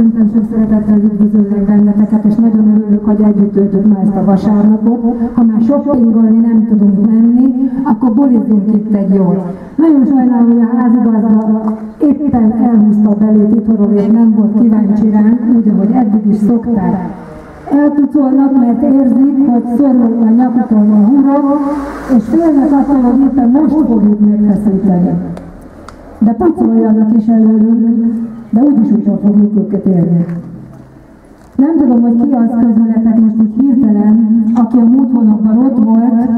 Nagyon sok szeretettel üdvözöllek benneteket, és nagyon örülök, hogy együtt töltök ma ezt a vasárnapot. Ha már shoppingolni nem tudunk menni, akkor bulizzunk itt egy jót. Nagyon sajnálom, hogy a házigazda éppen elhúzta a belét itthonról, és nem volt kíváncsi ránk, úgy, ahogy eddig is szokták. Eltucolnak, mert érzik, hogy szorul a nyakukon a hurok, és félnek attól, hogy éppen most fogjuk megfeszíteni. De pucoljanak is előlünk, de úgyis úgy fogjuk őket érni. Nem tudom, hogy ki az közületek most így hirtelen, aki a múlt hónapban ott volt,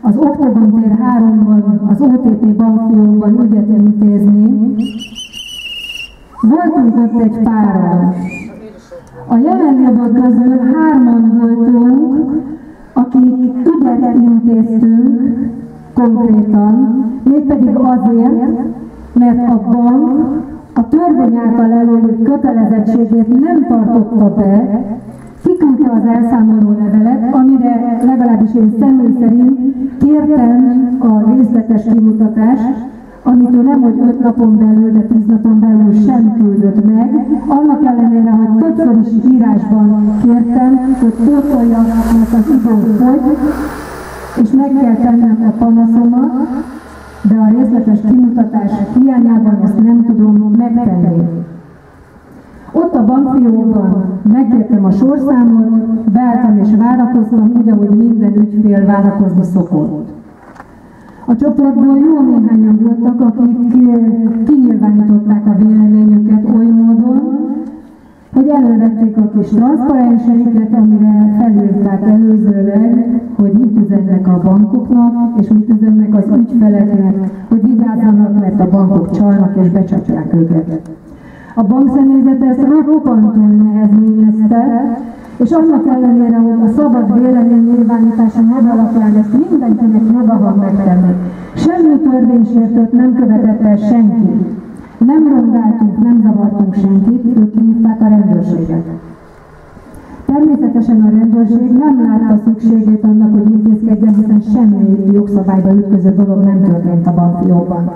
az Oktogon tér 3-ban, az OTP bankfiókban ügyet intézni. Voltunk ott egy páran. A jelenlévők közül hárman voltunk, akik ügyet intéztünk konkrétan, mégpedig azért, mert a bank törvény által előírt kötelezettségét nem tartotta be, kiküldte az elszámoló levelet, amire legalábbis én személy szerint kértem a részletes kimutatást, amit ő nem, hogy öt napon belül, de tíz napon belül sem küldött meg, annak ellenére, hogy többször is írásban kértem, hogy pótolja az idő fogy, és meg kell tennem a panaszomat, de a részletes kimutatás hiányában ezt nem tudom megtenni. Ott a bankfiókban megkértem a sorszámot, beálltam és várakoztam, úgy, ahogy minden ügyfél várakozni szokott. A csoportból jó néhányan voltak, akik kis transzparenseiket, amire felírták előzőleg, hogy mit üzennek a bankoknak, és mit üzennek az ügyfeleknek, hogy vigyázzanak, mert a bankok csalnak és becsapják őket. A bankszemélyzet ezt roppantul nehezményezte, és annak ellenére, hogy a szabad vélemény nyilvánítása maga alapján ezt mindenkinek joga van megtenni. Semmi törvénysértőt nem követett el senki. Nem rongáltunk, nem zavartunk senkit, ők kihívták a rendőrséget. Természetesen a rendőrség nem látta szükségét annak, hogy intézkedjen, hiszen semmi jogszabályba ütköző dolog nem történt a bankfiókban.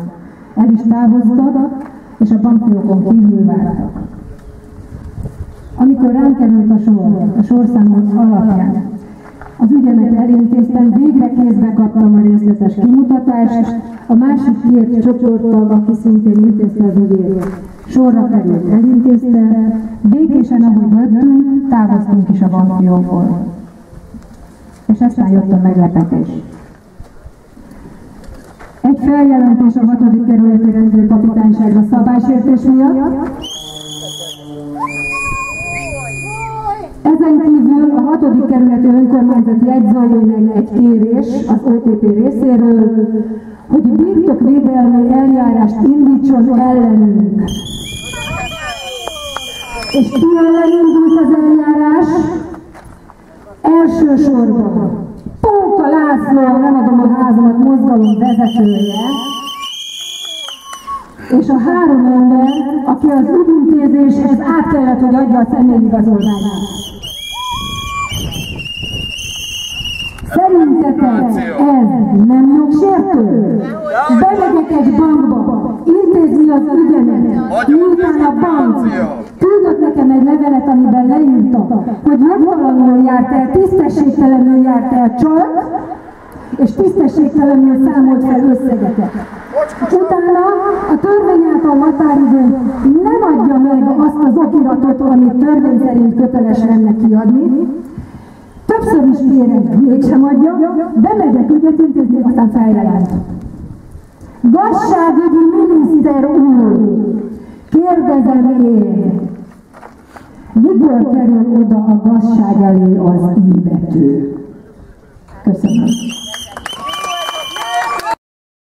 El is távoztak, és a bankfiókon kívül vártak. Amikor rám került a sor, a sorszámok alapján, az ügyemet elintéztem, végre kézbe kaptam a részletes kimutatást, a másik két csoporttal, aki szintén intézte az ügyét. Sorra került, elintézte, békésen, ahogy jöttünk, távoztunk is a bankfiókból. És aztán jött a meglepetés. Egy feljelentés a 6. kerületi rendőrkapitányságra szabásértés miatt, Ezen kívül a hatodik kerületi önkormányzati jegyzőjének egy kérés az OTP részéről, hogy birtokvédelmi eljárást indítson ellenünk. És ki ellenünk az eljárás? Elsősorban Póka László, nem adom a házamat, mozgalom vezetője, és a három ember, aki az ügyintézéshez át kellett, hogy adja a személyigazolványát. Nem jogsértő? Bemegyek egy bankba, intézni az ügyemet, miután a bank küldött nekem egy levelet, amiben leírta, hogy jogtalanul járt el, tisztességtelenül járt el csalt, és tisztességtelenül számolt fel összegeket. Utána a törvény által határidő nem adja meg azt az okiratot, amit törvény szerint köteles lenne kiadni, Többször is kérem, mégsem adja, bemegyek ügyet intézni, aztán feljelent. Gazságügyi miniszter úr, kérdezem én, mikor kerül oda a gazság elé az íbető?